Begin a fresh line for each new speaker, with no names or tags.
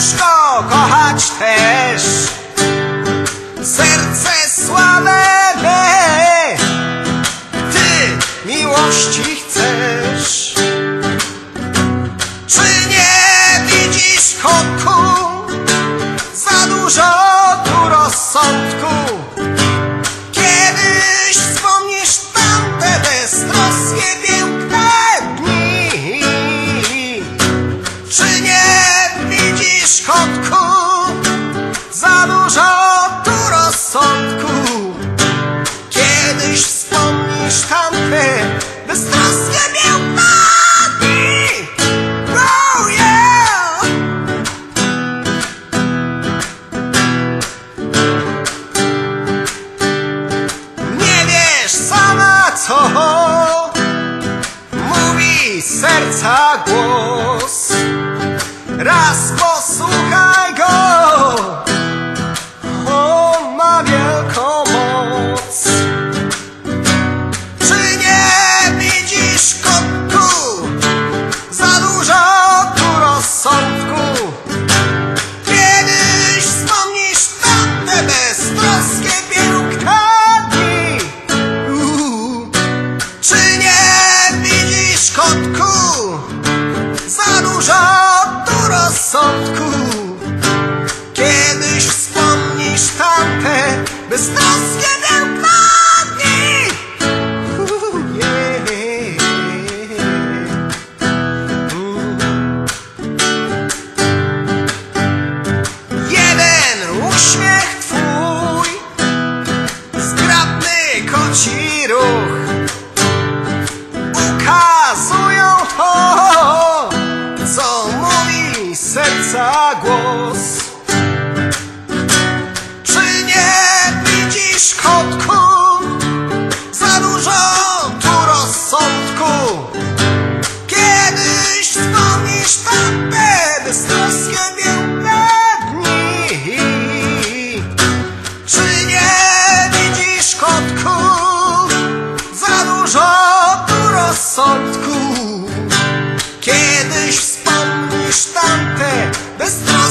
Stop. Za dużo tu rozsądku. Kiedyś wspomnisz tamtę Beztroskę białkami Oh yeah Nie wiesz sama co. Mówi serca głos. Raz po This time.